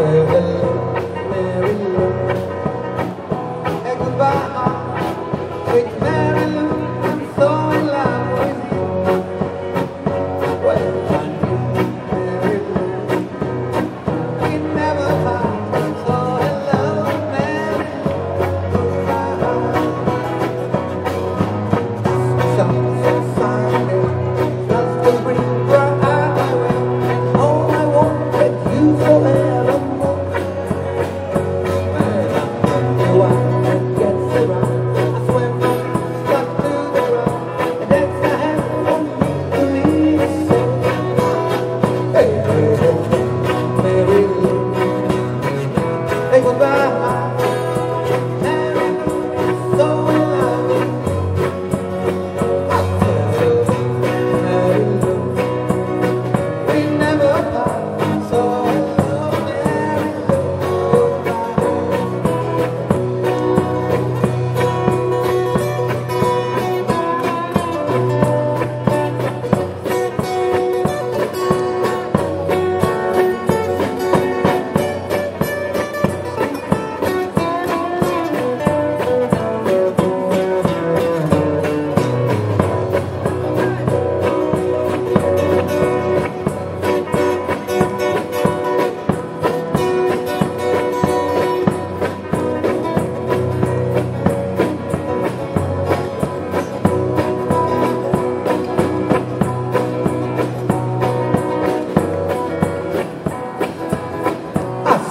Seven.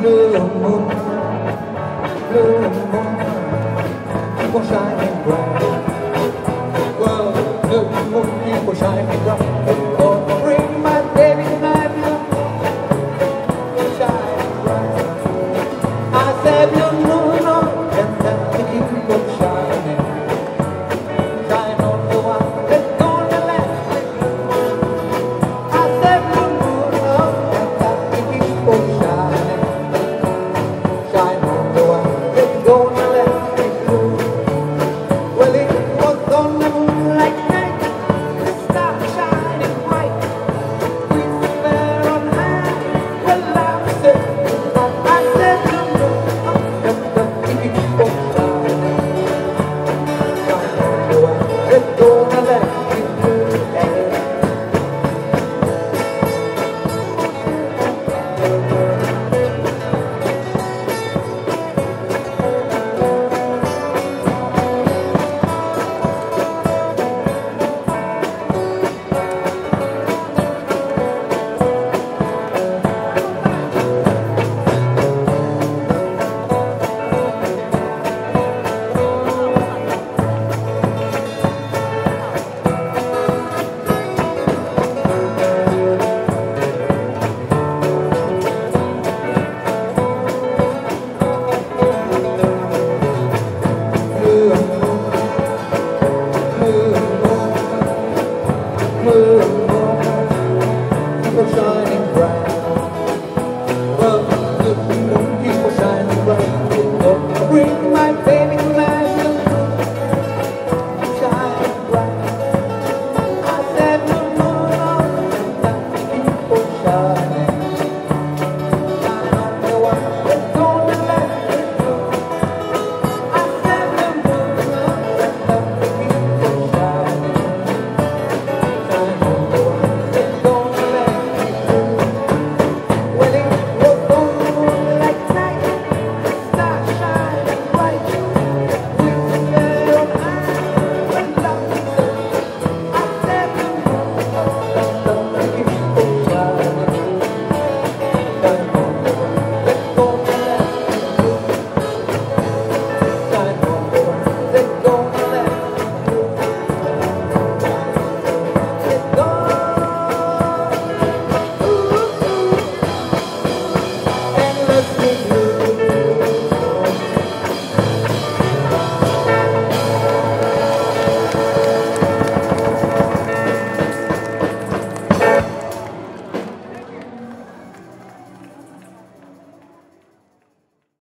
blue moon, blue moon, keep on shining bright. Well, blue moon, keep on shining bright. for shining bright.